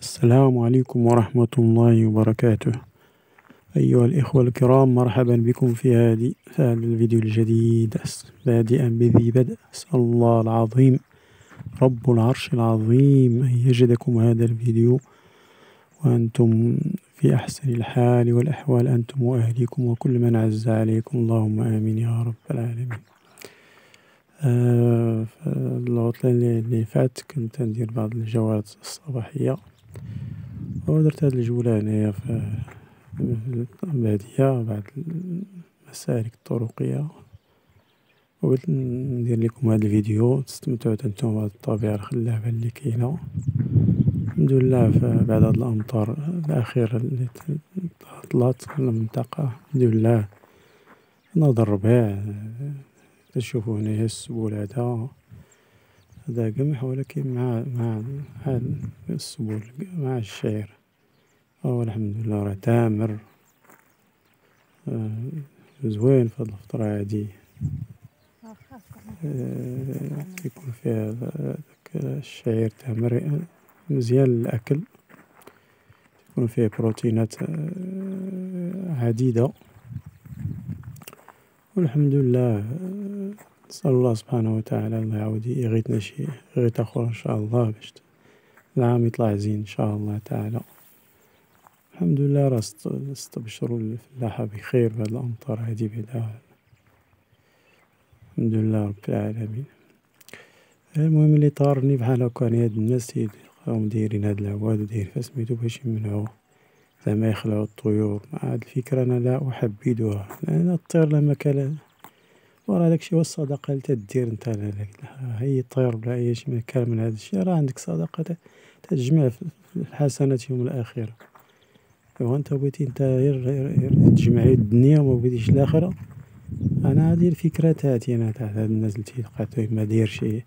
السلام عليكم ورحمة الله وبركاته. أيها الإخوة الكرام مرحبا بكم في هذا الفيديو الجديد. بادئا بذي بدء. أسأل الله العظيم رب العرش العظيم أن يجدكم هذا الفيديو وأنتم في أحسن الحال والأحوال أنتم وأهليكم وكل من عز عليكم. اللهم آمين يا رب العالمين. آه العطلة اللي فات كنت ندير بعض الجولات الصباحية. ودرت هاد الجولة هنايا في البادية بعد المسالك الطرقية. وقلت ندير لكم هاد الفيديو تستمتعو تنتوما بهاد الطبيعة الخلابة اللي كاينة. الحمد لله بعد هاد الأمطار الأخيرة اللي طلات في المنطقة الحمد لله. ناض الربيع تشوفو هنايا السبول هذا هذا قمح ولكن مع مع السبول مع الشعير. هو الحمد لله راه تامر. زوين في هاد الفترة هادي كيكون فيها الشعير تامر. مزيان للأكل تكون فيه بروتينات عديدة. والحمد لله نسأل الله سبحانه وتعالى الله يعاود يغيثنا شي غيث أخر إن شاء الله باش العام يطلع زين إن شاء الله تعالى. الحمد لله راه استبشروا الفلاحة بخير بهاد الأمطار هادي بعدا الحمد لله رب العالمين. المهم اللي طارني بحال هاكا هاد الناس راهم دايرين هاد العواد و دايرين فسميتو باش يمنعو. زعما يخلعو الطيور. هاد الفكرة أنا لا أحبذها لأن الطير لا مكان وراه داكشي هو الصدقة اللي تدير نتا أي طير ولا أي شي مكان من هاد الشي راه عندك صدقة تتجمع في الحسنات يوم الآخرة. إوا نتا بغيتي نتا غير تجمعي الدنيا ومبغيتيش الآخرة؟ أنا هادي الفكرة تاعتي أنا تاع هاد الناس اللي تيلقى ما داير شي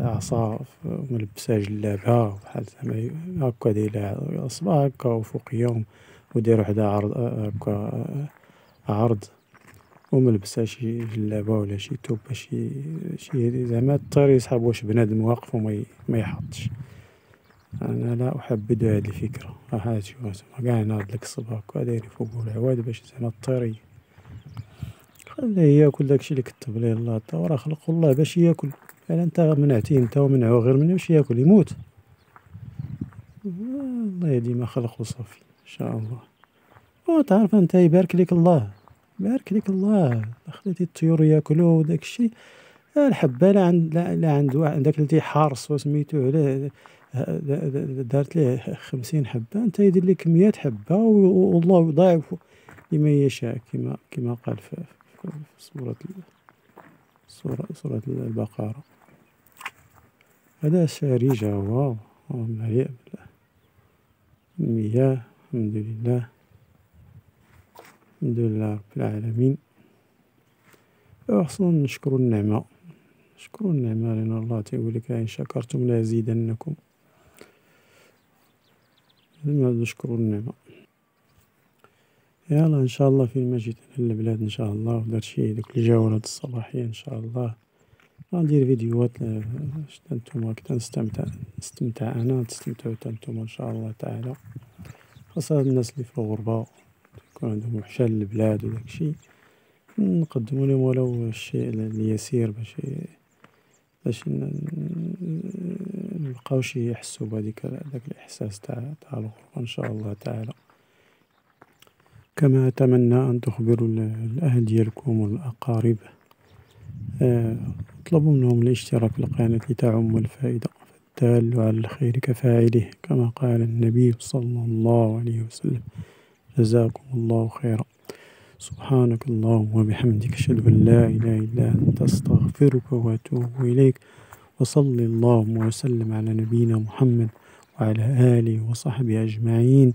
عصا ملبسها جلابها بحال زعما هاكا دايرة صباع هاكا وفوقيهم و داير وحدها عرض هاكا عرض و ملبسها شي جلابة ولا شي توب شي شي زعما الطير يسحب واش بنادم واقف و ميحطش أنا لا أحبذ هذه الفكرة. هاتي قاع ناض لك الصباح هاكا دايرين فوقو العواد باش زعما الطير خليه ياكل داكشي اللي كتب ليه الله تا وراه خلقو الله باش ياكل. إلا نتا منعتيه نتا ومنعو غير منو واش يأكل؟ يموت. الله ديما خلق و صافي إن شاء الله. و تعرف أنت يبارك ليك الله يبارك ليك الله. خليتي الطيور ياكلو و داكشي الحبة لا عند لا عند داك اللي تيحارس وسميتو عليه دارت ليه خمسين حبة. أنت يدير ليك ميات حبة و الله يضاعف لمن يشاء كما كما قال في سورة سورة سورة البقرة. هذا شارجة واو مليء بالمياه الحمد لله. الحمد لله رب العالمين. أصلا نشكرو النعمة. نشكرو النعمة لأن الله تيقولك إن شكرتم لأزيدنكم. لازم نشكرو النعمة؟ يلا إن شاء الله فين ما جيت للبلاد إن شاء الله ودرت شي دوك الجولات الصباحية إن شاء الله. غندير فيديوهات حتى نتوما كي نستمتع نستمتع أنا تستمتعو حتى نتوما إن شاء الله تعالى. خاصة الناس اللي في الغربة يكون عندهم وحشة للبلاد و داكشي نقدمو ليهم ولو الشيء اليسير باش باش ميبقاوش يحسو بهاديك داك الإحساس تاع الغربة إن شاء الله تعالى. كما أتمنى أن تخبروا الأهل ديالكم و الأقارب اطلبوا منهم الاشتراك في القناة لتعم الفائدة فالدال على الخير كفاعله كما قال النبي صلى الله عليه وسلم. جزاكم الله خيرا. سبحانك اللهم وبحمدك أشهد أن لا إله إلا أنت أستغفرك وأتوب إليك. وصل اللهم وسلم على نبينا محمد وعلى آله وصحبه أجمعين.